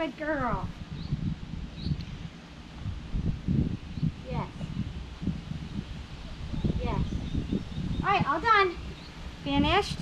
Good girl. Yes. Yes. All right, all done. Finished.